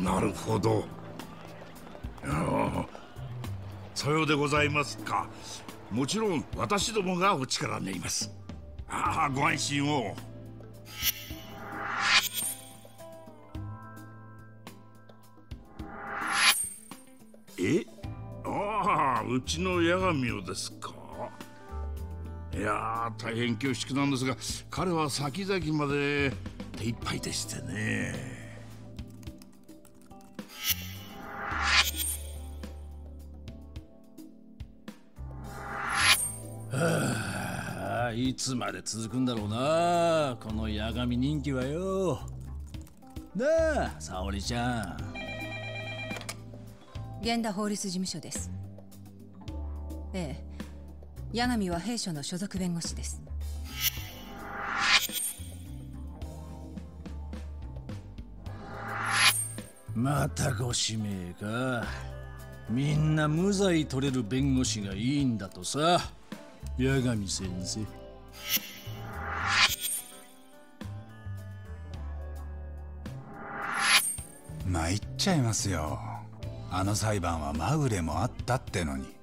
なるほど。さようでございますか。もちろん私どもがお力になります。ああご安心を。うちの八神をですか？いや大変恐縮なんですが彼は先々まで手一杯でしてね。はあいつまで続くんだろうなこの八神人気はよ。なあ沙織ちゃん。源田法律事務所ですええ。八神は弊社の所属弁護士です。またご指名か。みんな無罪取れる弁護士がいいんだとさ。八神先生。参っちゃいますよ。あの裁判はまぐれもあったってのに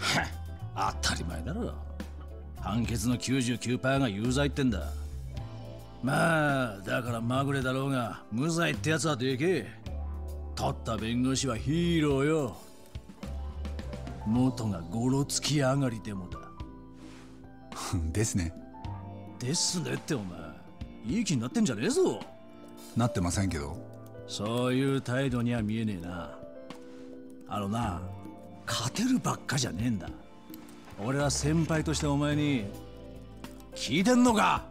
当たり前だろ判決の99%が有罪ってんだ。まあだからまぐれだろうが無罪ってやつはでけえ。取った弁護士はヒーローよ。元がゴロつき上がりでもだ。ですね。ですねってお前いい気になってんじゃねえぞ。なってませんけど。そういう態度には見えねえな。あのな勝てるばっかじゃねえんだ。俺は先輩としてお前に聞いてんのか？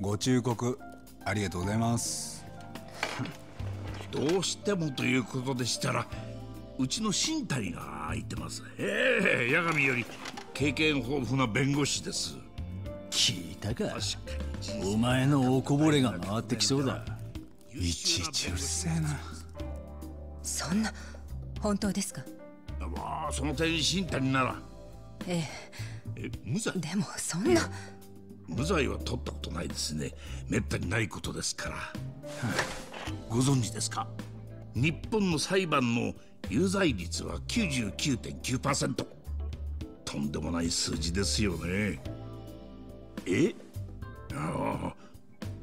ご忠告ありがとうございます。どうしてもということでしたらうちの新谷が空いてます。ええ八神より経験豊富な弁護士です。聞いたか。お前のおこぼれが回ってきそうだ。いちいちうるせえな。そんな本当ですか？まあその点新谷ならええ。無罪？えでもそんな。無罪は取ったことないですね。めったにないことですから、ご存知ですか？日本の裁判の有罪率は99.9%とんでもない数字ですよね。え？ああ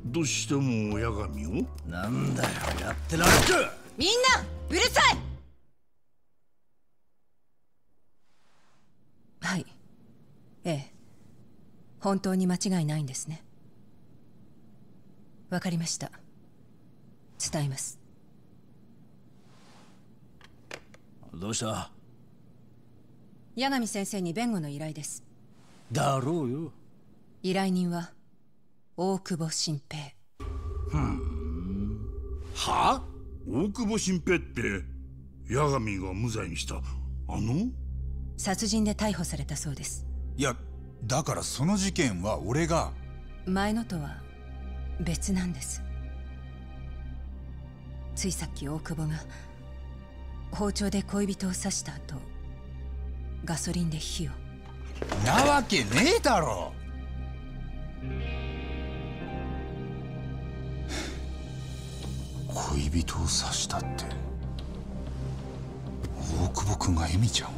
どうしても八神を？なんだよやってられる。みんなうるさいええ本当に間違いないんですね。わかりました。伝えます。どうした？八神先生に弁護の依頼です。だろうよ。依頼人は大久保新平。は？大久保新平って八神が無罪にした。あの？殺人で逮捕されたそうです。いやだからその事件は俺が。前のとは別なんです。ついさっき大久保が包丁で恋人を刺した後ガソリンで火を。なわけねえだろ。恋人を刺したって大久保君がエミちゃんを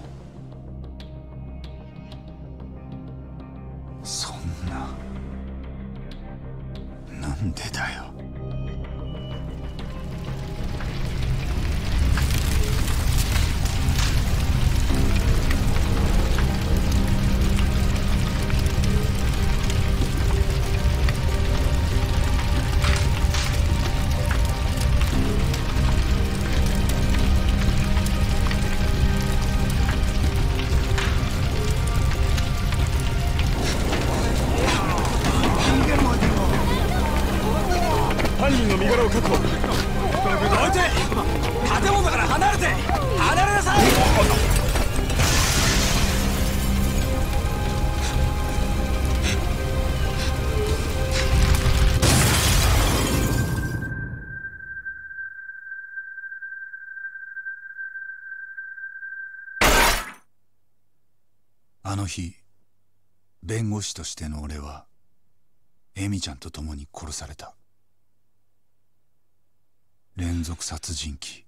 あの日弁護士としての俺はエミちゃんと共に殺された。連続殺人鬼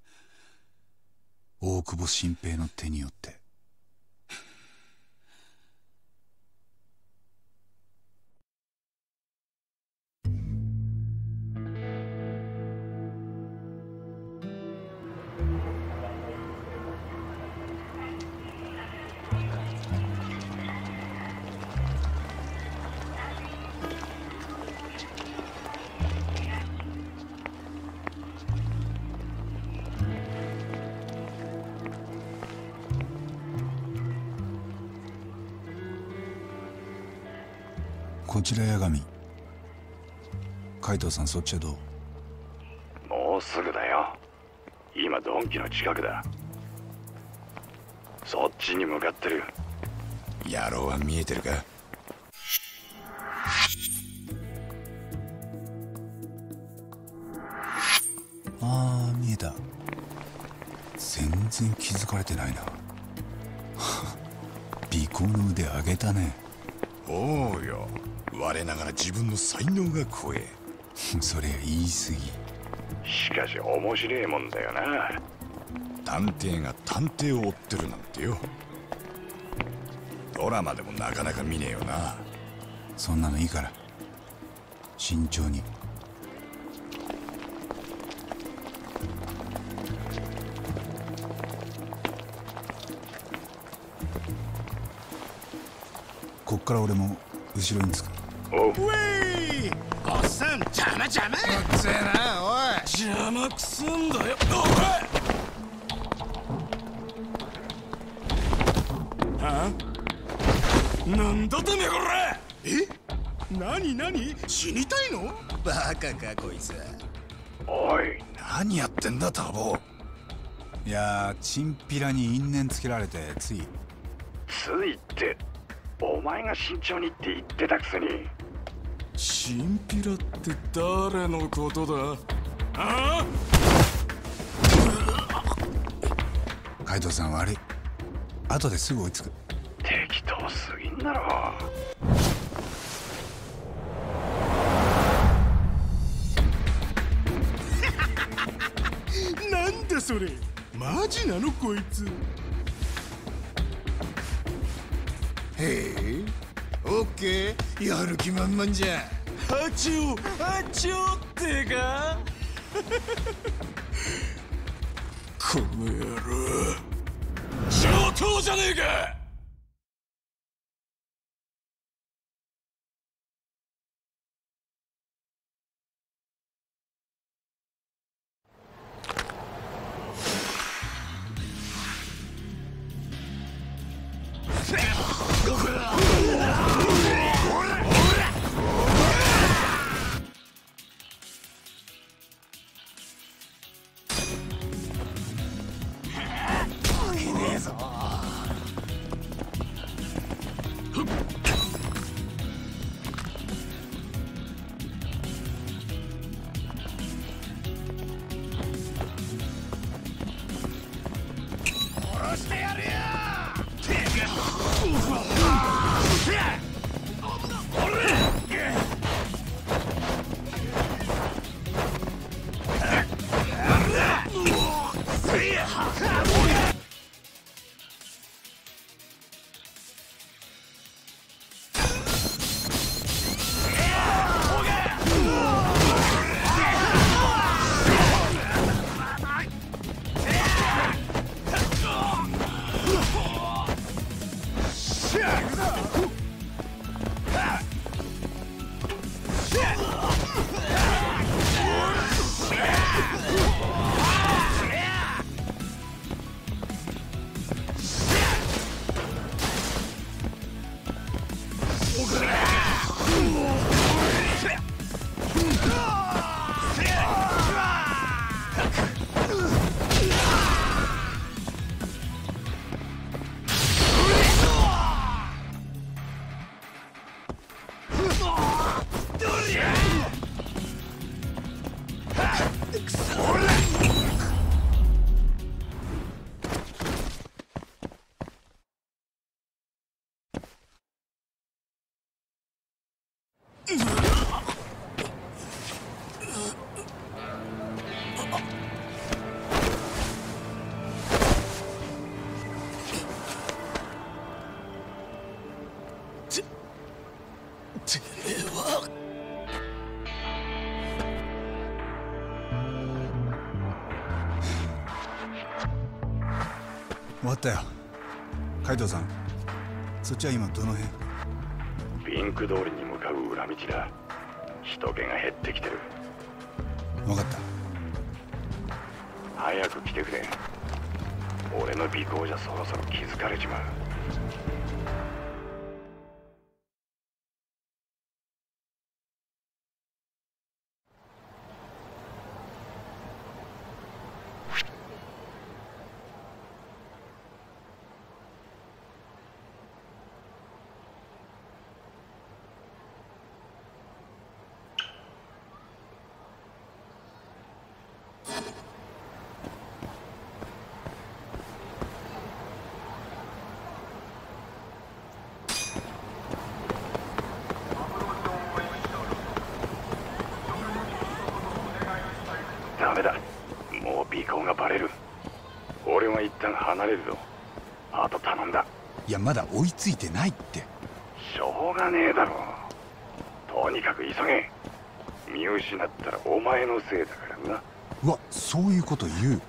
大久保新平の手によって。藤さんそっちはどう？もうすぐだよ。今ドンキの近くだ。そっちに向かってる。野郎は見えてるか？ああ見えた。全然気づかれてないな。尾行の腕上げたね。おうよ。我ながら自分の才能が怖え そりゃ言い過しかし面白いもんだよな。探偵が探偵を追ってるなんてよ。ドラマでもなかなか見ねえよな。ぎそんなのいいから。慎重に。こっから俺も後ろにつく。おうおっさん邪魔邪魔。くせえなおい。邪魔くすんだよ。なんだてめえこれえ？何何死にたいの？バカかこいつおい。何やってんだタボ。いやーチンピラに因縁つけられてつい。ついってお前が慎重にって言ってたくせにチンピラって誰のことだ？あ？海藤さん悪い後ですぐ追いつく。適当すぎんだろ。なんだそれ？マジなのこいつ。へえオッケーやる気満々じゃ。ハチョウハチョウってか？この野郎。上等じゃねえかわったよ。海藤さんそっちは今どの辺？ピンク通りに向かう裏道だ。人気が減ってきてる。分かった。早く来てくれ。俺の尾行じゃそろそろ気づかれちまう離れるぞ。あと頼んだ。いやまだ追いついてないって。しょうがねえだろ。とにかく急げ。見失ったらお前のせいだからな。うわそういうこと言う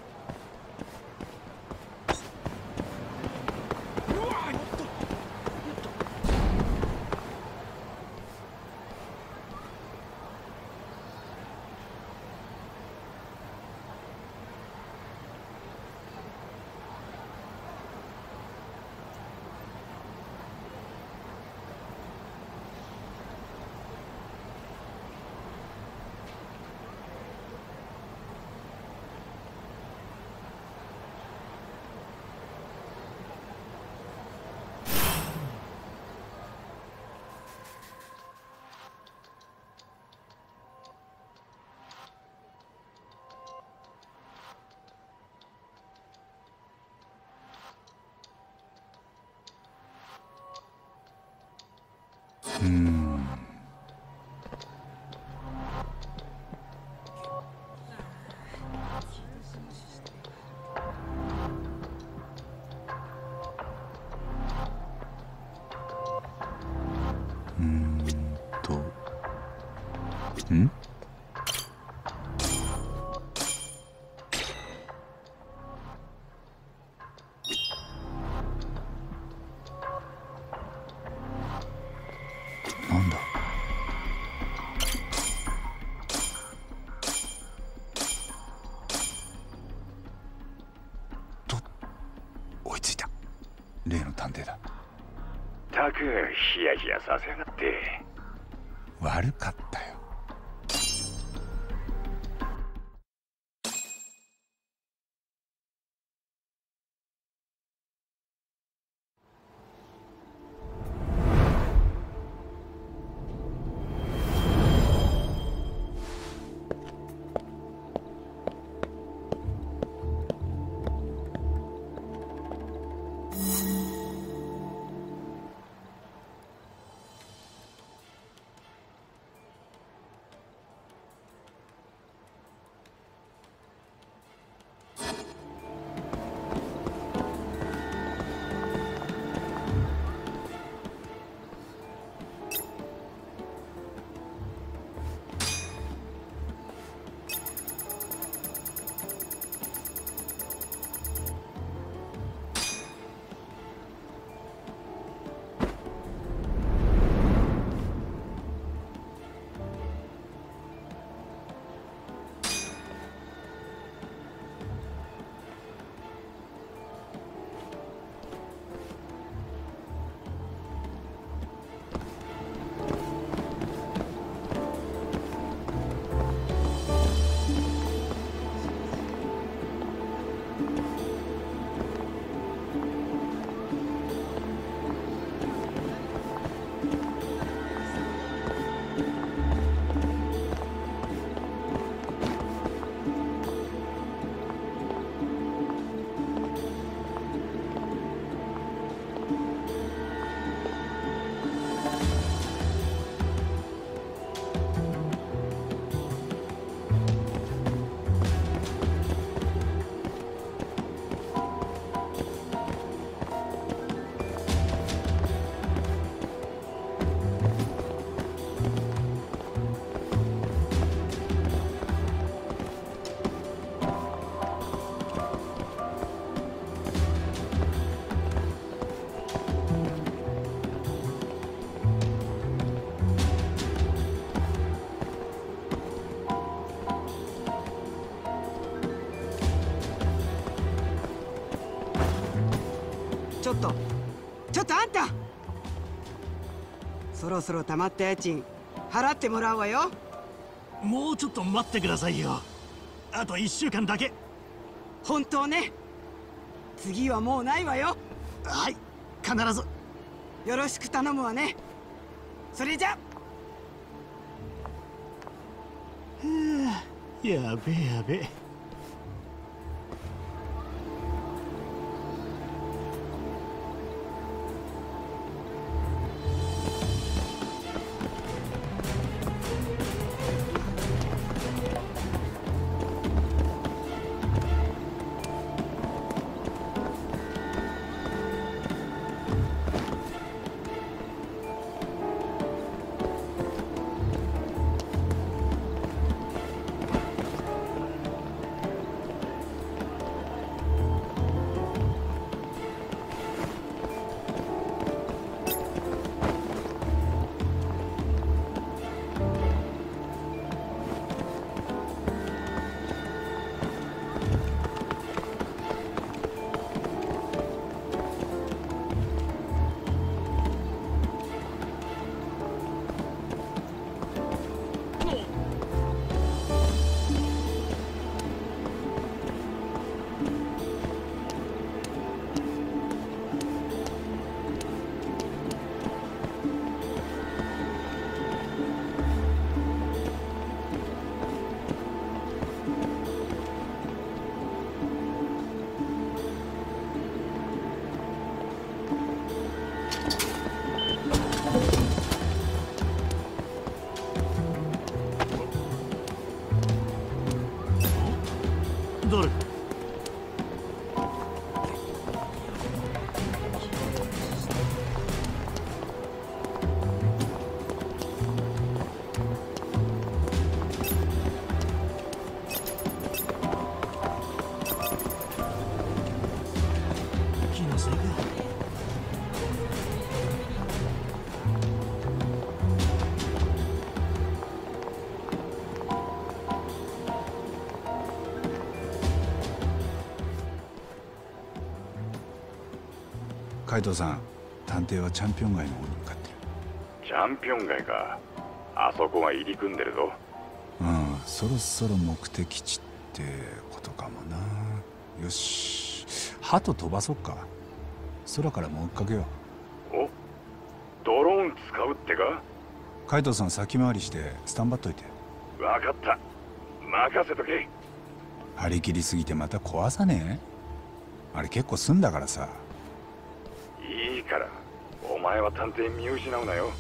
うヒヤヒヤさせやがって悪かったよ。っとちょっとあんた。そろそろ溜まった家賃払ってもらうわよ。もうちょっと待ってくださいよ。あと1週間だけ。本当ね。次はもうないわよ。はい必ず。よろしく頼むわね。それじゃ。やべえやべ海藤さん探偵はチャンピオン街の方に向かってる。チャンピオン街か。あそこが入り組んでるぞ。うんそろそろ目的地ってことかもな。よし。鳩飛ばそっか。空からもう追っかけよう。お？ドローン使うってか？海藤さん先回りしてスタンバっといて。わかった。任せとけ。張り切りすぎてまた壊さねえ？あれ結構済んだからさから。お前は探偵見失うなよ。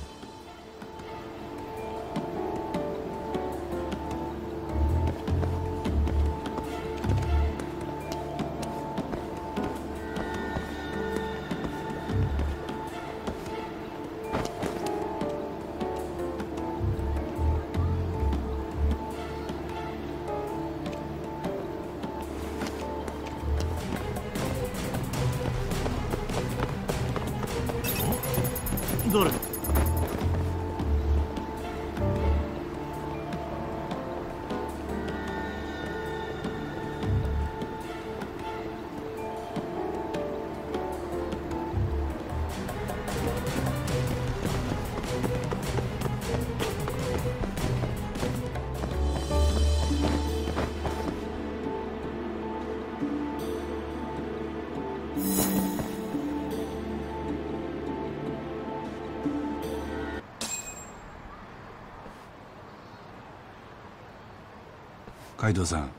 海藤さん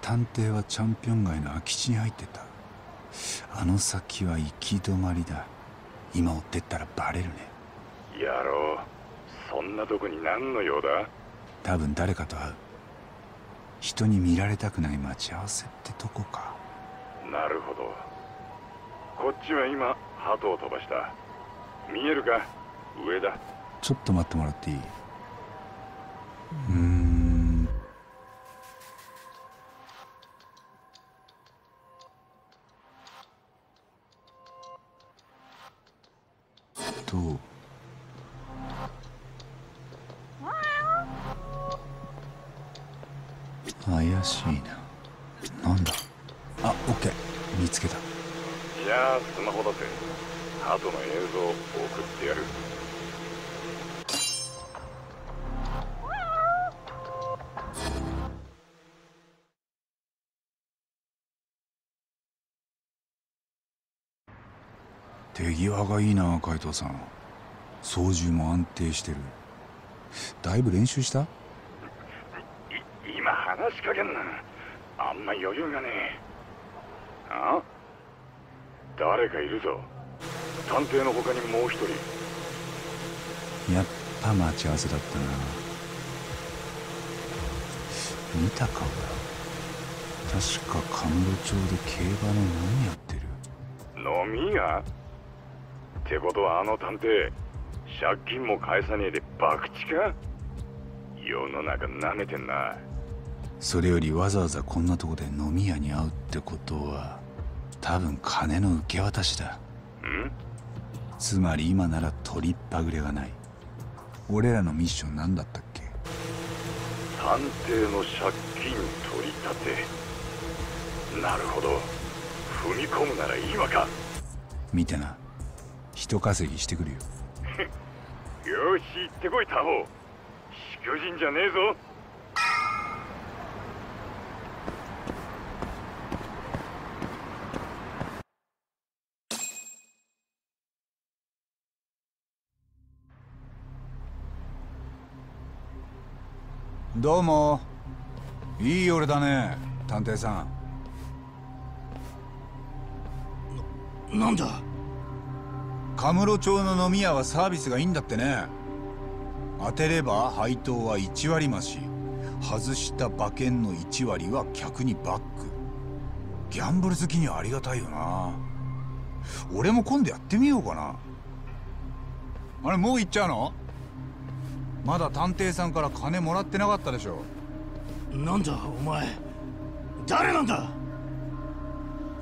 探偵はチャンピオン街の空き地に入ってた。あの先は行き止まりだ。今追ってったらバレるね。やろう。そんなとこに何の用だ？多分誰かと会う。人に見られたくない待ち合わせってとこか。なるほど。こっちは今鳩を飛ばした。見えるか？上だ。ちょっと待ってもらっていい？うーん怪しいな。なんだ？あオッケー見つけた。じじゃあスマホ出せ鳩の映像送ってやる。手際がいいな海藤さん。操縦も安定してる。だいぶ練習した？話しかけんな。あんま余裕がねえ。あ？誰かいるぞ。探偵の他にもう一人。やっぱ待ち合わせだったな。見た顔だ。確か神室町で競馬の何やってる。飲みがってことはあの探偵借金も返さねえで博打か世の中舐めてんなそれよりわざわざこんなとこで飲み屋に会うってことは多分金の受け渡しだ。んつまり今なら取りっぱぐれがない。俺らのミッション何だったっけ？探偵の借金取り立て。なるほど。踏み込むなら今か。見てな。人稼ぎしてくるよ。よし行ってこいタホしくじんじゃねえぞどうも。いい夜だね探偵さん。なんだカムロ町の飲み屋はサービスがいいんだってね。当てれば配当は1割増し。外した馬券の1割は客にバック。ギャンブル好きにはありがたいよな。俺も今度やってみようかな。あれもう行っちゃうの？まだ探偵さんから金もらってなかったでしょ。なんだお前。誰なんだ。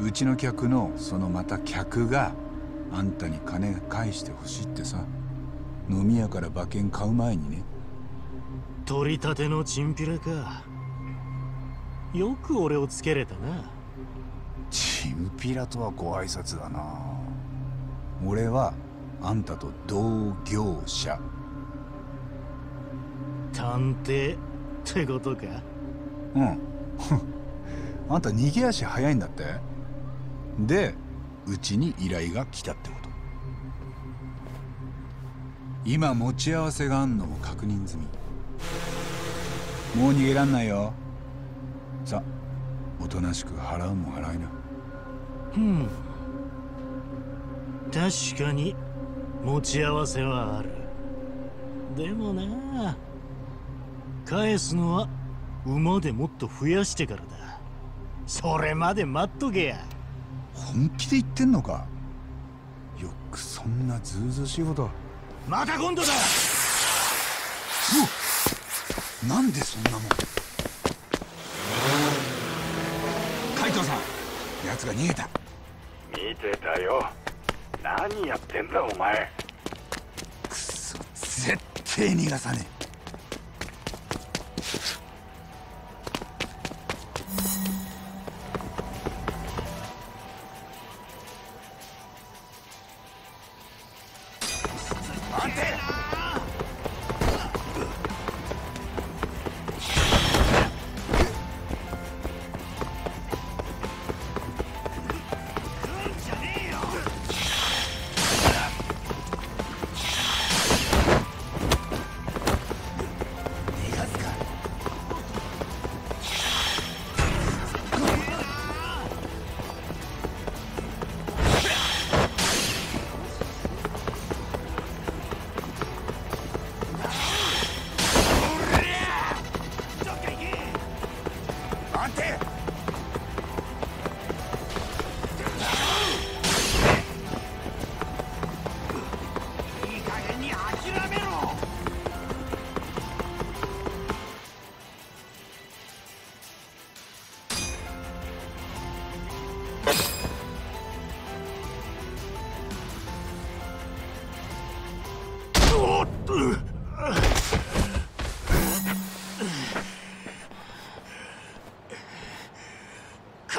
うちの客のそのまた客があんたに金返してほしいってさ。飲み屋から馬券買う前にね。取り立てのチンピラか。よく俺をつけれたな。チンピラとはご挨拶だな。俺はあんたと同業者探偵ってことか？うん。あんた逃げ足早いんだって？でうちに依頼が来たってこと。今持ち合わせがあんのも確認済み。もう逃げらんないよ。さおとなしく払うもん払いな。うん。確かに持ち合わせはある。でもな返すのは馬でもっと増やしてからだ。それまで待っとけや。本気で言ってんのか？よくそんなずうずうしいこと。また今度だ。うわなんでそんなもん？海藤さん。奴が逃げた。見てたよ。何やってんだお前。くそ絶対逃がさねえ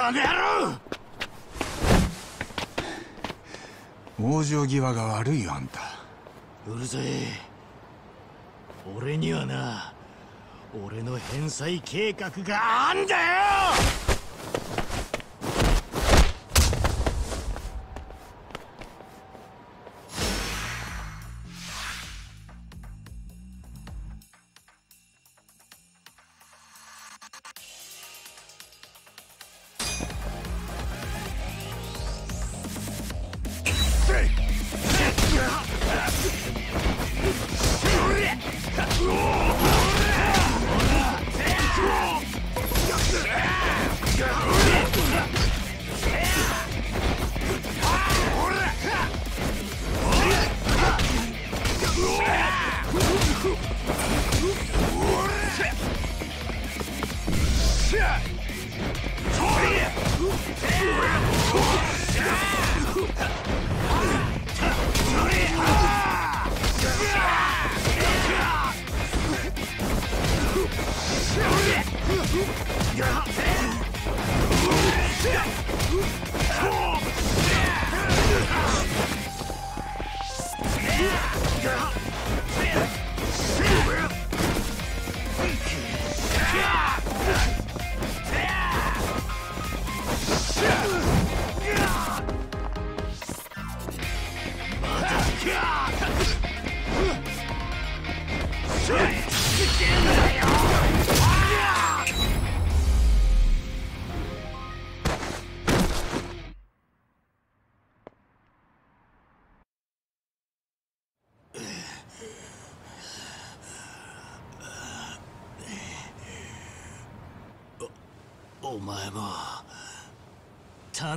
金野郎往生際が悪いよあんた。うるさい俺にはな俺の返済計画があんだよ！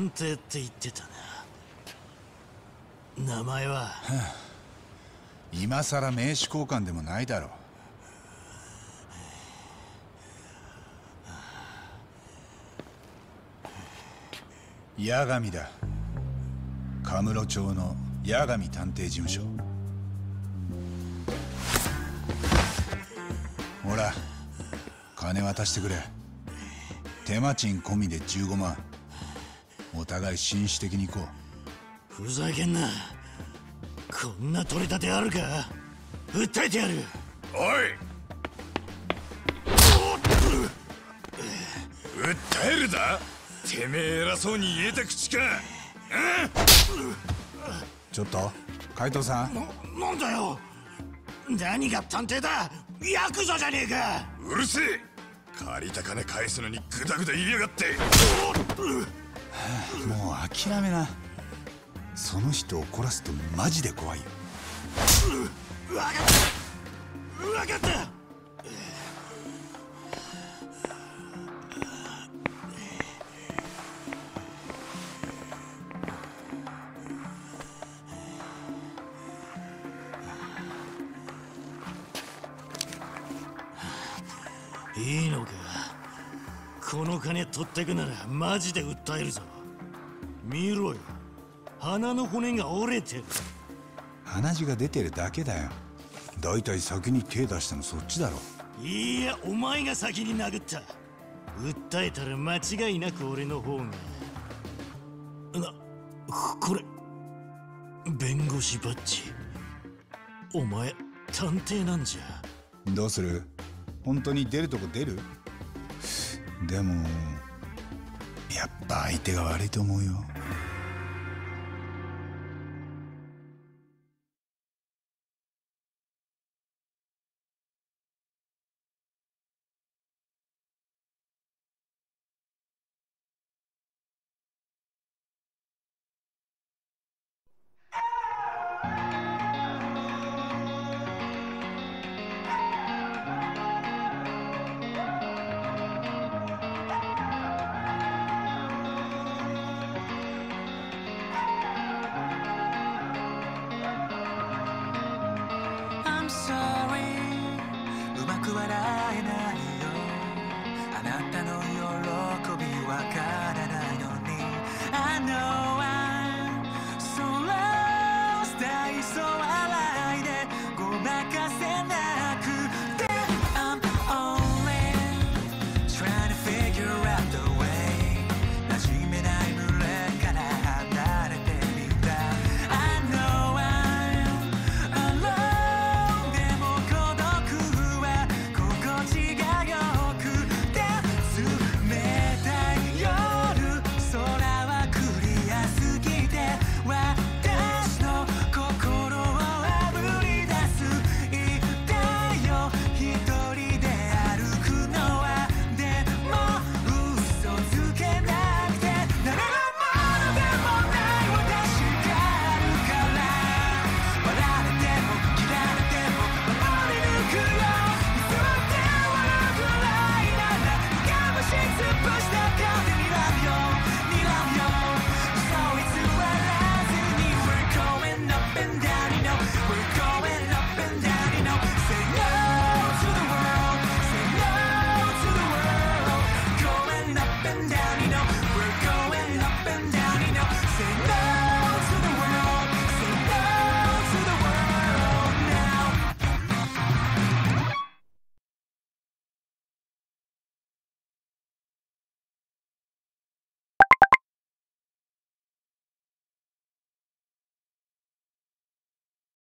探偵って言ってたな。名前は？今さら名刺交換でもないだろう。八神だ。カムロ町の八神探偵事務所。ほら金渡してくれ。手間賃込みで15万。お互い紳士的に行こう。ふざけんな。こんな取り立てあるか。訴えてやる。おい。訴えるだ。てめえ偉そうに言えた口か。ちょっと海藤さん。ななんだよ。何が探偵だ。ヤクザじゃねえか。うるせえ。借りた金返すのにグダグダ言いやがってもう諦めな。その人を怒らすとマジで怖いよ。分かった。分かった。いいのか。この金取ってくならマジで訴えるぞ。見ろよ。鼻の骨が折れてる。鼻血が出てるだけだよ。だいたい先に手出したのそっちだろ。いやお前が先に殴った。訴えたら間違いなく俺の方が。なこれ弁護士バッジ。お前探偵なんじゃ。どうする？本当に出るとこ出る？でもやっぱ相手が悪いと思うよ